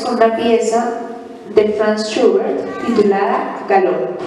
con una pieza de Franz Schubert titulada Galop.